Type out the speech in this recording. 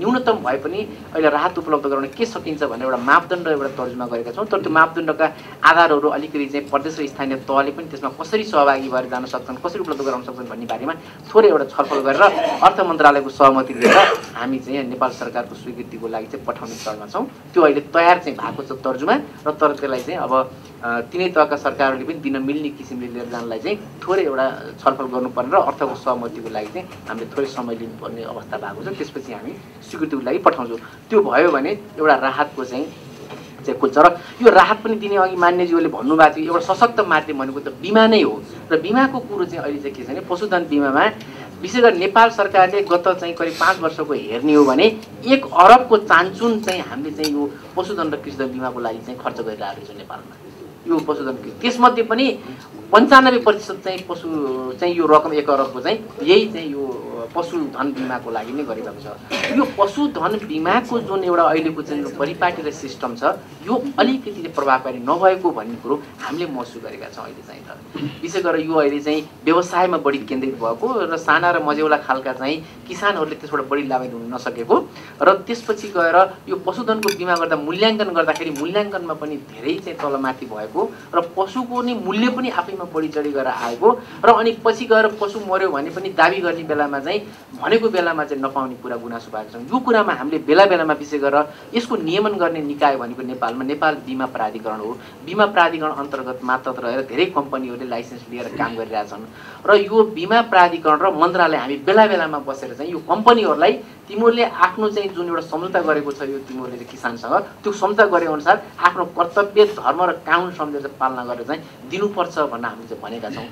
न्यूनतम भए पनि अहिले राहत उपलब्ध गराउन के सकिन्छ भनेर एउटा मापदण्ड एउटा तर्जुमा गरेका छौँ। तर त्यो मापदण्डका आधारहरू अलिकति चाहिँ प्रदेश र स्थानीय तहले पनि त्यसमा कसरी सहभागी भएर जान सक्छन् कसरी उपलब्ध गराउन सक्छन् भन्ने बारेमा थोरै एउटा छलफल गरेर अर्थ मन्त्रालयको सहमति लिएर हामी चाहिँ नेपाल सरकारको स्वीकृतिको लागि चाहिँ पठाउने चरणमा छौँ। त्यो अहिले तयार चाहिँ भएको छ तर्जुमा र तर त्यसलाई चाहिँ अब तिनै तहका सरकारहरूले पनि दिन मिल्ने किसिमले लिएर जानलाई चाहिँ थोरै एउटा छलफल गर्नुपर्ने र अर्थको सहमतिको लागि चाहिँ हामीले थोरै समय लिनुपर्ने अवस्था भएको छ। त्यसपछि हामी स्वीकृतिको लागि पठाउँछौँ। त्यो भयो भने एउटा राहतको चाहिँ चाहिँ खुल्छ र यो राहत पनि दिने अघि मान्यज्यूले भन्नुभएको थियो एउटा सशक्त माध्यम भनेको त बिमा नै हो। र बिमाको कुरो चाहिँ अहिले चाहिँ के छ भने पशुधन बिमामा विशेष गरी नेपाल सरकारले गत चाहिँ करिब पाँच वर्षको हेर्ने हो भने एक अरबको चान्चुन चाहिँ हामीले चाहिँ यो पशुधन र कृषिधन बिमाको लागि चाहिँ खर्च गरिरहेको छ नेपालमा। यो पशुधन त्यसमध्ये पनि पन्चानब्बे प्रतिशत चाहिँ पशु चाहिँ यो रकम एक अरबको चाहिँ यही चाहिँ यो पशुधन बिमाको लागि नै गरिरहेको छ। यो पशुधन बिमाको जुन एउटा अहिलेको चाहिँ परिपाटी र सिस्टम छ यो अलिकति प्रभावकारी नभएको भन्ने कुरो हामीले महसुस गरेका छौँ अहिले चाहिँ त। विशेष गरेर यो अहिले चाहिँ व्यवसायमा बढी केन्द्रित भएको र साना र मजेौला खालका चाहिँ किसानहरूले त्यसबाट बढी लाभान्वित हुन नसकेको र त्यसपछि गएर यो पशुधनको बिमा गर्दा मूल्याङ्कन गर्दाखेरि मूल्याङ्कनमा पनि धेरै चाहिँ तलमाथि भएको र पशुको नि मूल्य पनि आफैमा बढी चढी गरेर आएको र अनि पछि गएर पशु मऱ्यो भने पनि दाबी गर्ने बेलामा चाहिँ भनेको बेलामा चाहिँ नपाउने कुरा गुनासो भएको छ यो कुरामा हामीले बेला बेलामा विशेष गरेर यसको नियमन गर्ने निकाय भनेको नेपालमा नेपाल बिमा प्राधिकरण हो। बिमा प्राधिकरण अन्तर्गत मात्र रहेर धेरै कम्पनीहरूले लाइसेन्स लिएर काम गरिरहेछन्। र यो बिमा प्राधिकरण र मन्त्रालय हामी बेला बेलामा बसेर चाहिँ यो कम्पनीहरूलाई तिमीहरूले आफ्नो चाहिँ जुन एउटा सम्झौता गरेको छ यो तिमीहरूले चाहिँ किसानसँग त्यो सम्झौता गरे अनुसार आफ्नो कर्तव्य धर्म र कानुन सम्झेर पालना गरेर चाहिँ दिनुपर्छ भनेर हामीले चाहिँ भनेका छौँ।